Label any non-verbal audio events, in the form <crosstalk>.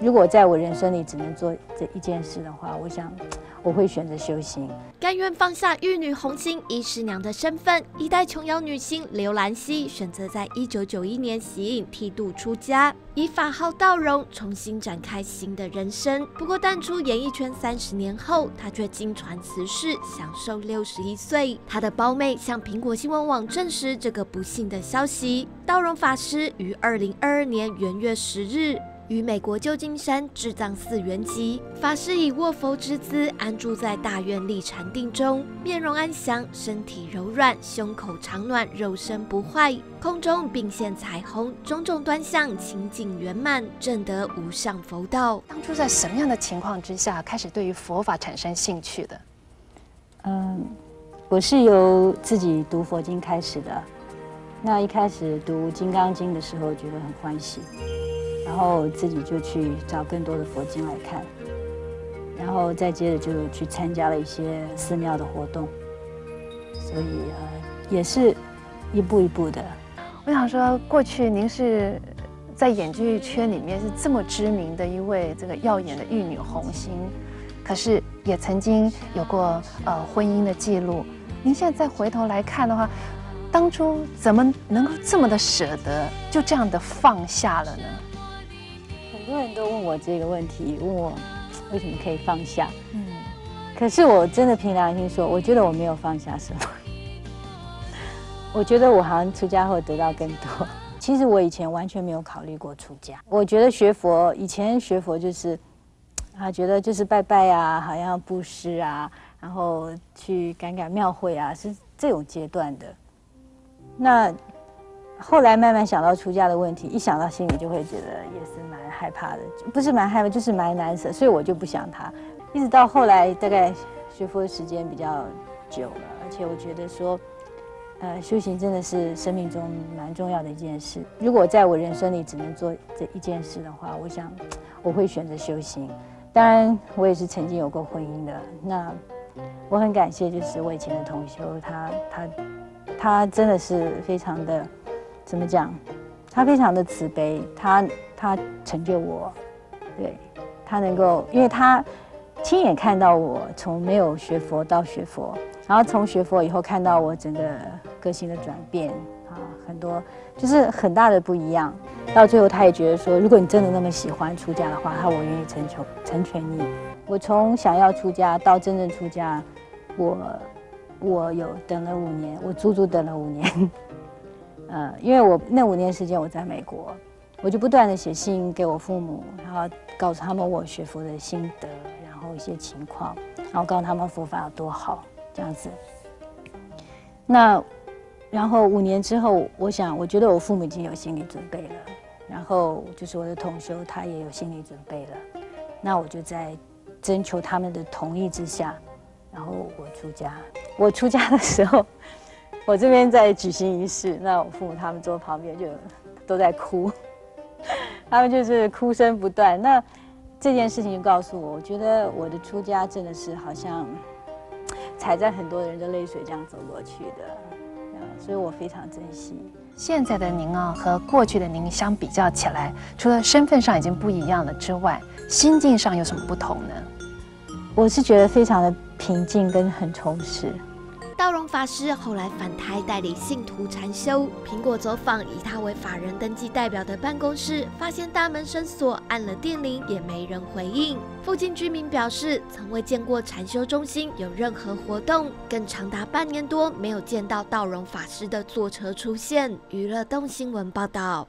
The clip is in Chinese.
如果在我人生里只能做这一件事的话，我想 <tsk> 我会选择修行。甘愿放下玉女红心姨师娘的身份，一代琼瑶女星刘兰希选择在一九九一年息影剃度出家，以法号道容重新展开新的人生。不过淡出演艺圈三十年后，她却经传辞世，享寿六十一岁。她的胞妹向苹果新闻网证实这个不幸的消息：道容法师于二零二二年元月十日。于美国旧金山智藏寺圆寂，法师以卧佛之姿安住在大愿力禅定中，面容安详，身体柔软，胸口长暖，肉身不坏，空中并现彩虹，种种端相情景圆满，证得无上佛道。当初在什么样的情况之下开始对于佛法产生兴趣的？嗯，我是由自己读佛经开始的。那一开始读《金刚经》的时候，觉得很欢喜。然后自己就去找更多的佛经来看，然后再接着就去参加了一些寺庙的活动，所以呃也是一步一步的。我想说，过去您是在演剧圈里面是这么知名的一位这个耀眼的玉女红星，可是也曾经有过呃婚姻的记录。您现在再回头来看的话，当初怎么能够这么的舍得就这样的放下了呢？很多人都问我这个问题，问我为什么可以放下。嗯，可是我真的凭良心说，我觉得我没有放下什么。我觉得我好像出家后得到更多。其实我以前完全没有考虑过出家。我觉得学佛，以前学佛就是啊，觉得就是拜拜啊，好像布施啊，然后去赶赶庙会啊，是这种阶段的。那。后来慢慢想到出家的问题，一想到心里就会觉得也是蛮害怕的，不是蛮害怕，就是蛮难舍，所以我就不想他。一直到后来，大概学佛的时间比较久了，而且我觉得说，呃，修行真的是生命中蛮重要的一件事。如果在我人生里只能做这一件事的话，我想我会选择修行。当然，我也是曾经有过婚姻的，那我很感谢，就是我以前的同修，他他他真的是非常的。怎么讲？他非常的慈悲，他他成就我，对他能够，因为他亲眼看到我从没有学佛到学佛，然后从学佛以后看到我整个个性的转变啊，很多就是很大的不一样。到最后，他也觉得说，如果你真的那么喜欢出家的话，他我愿意成全成全你。我从想要出家到真正出家，我我有等了五年，我足足等了五年。呃，因为我那五年时间我在美国，我就不断的写信给我父母，然后告诉他们我学佛的心得，然后一些情况，然后告诉他们佛法有多好，这样子。那，然后五年之后，我想，我觉得我父母已经有心理准备了，然后就是我的同修他也有心理准备了，那我就在征求他们的同意之下，然后我出家。我出家的时候。我这边在举行仪式，那我父母他们坐旁边就都在哭，<laughs> 他们就是哭声不断。那这件事情就告诉我，我觉得我的出家真的是好像踩在很多人的泪水这样走过去的，所以我非常珍惜。现在的您啊，和过去的您相比较起来，除了身份上已经不一样了之外，心境上有什么不同呢？我是觉得非常的平静跟很充实。道荣法师后来返台带领信徒禅修。苹果走访以他为法人登记代表的办公室，发现大门深锁，按了电铃也没人回应。附近居民表示，从未见过禅修中心有任何活动，更长达半年多没有见到道荣法师的坐车出现。娱乐动新闻报道。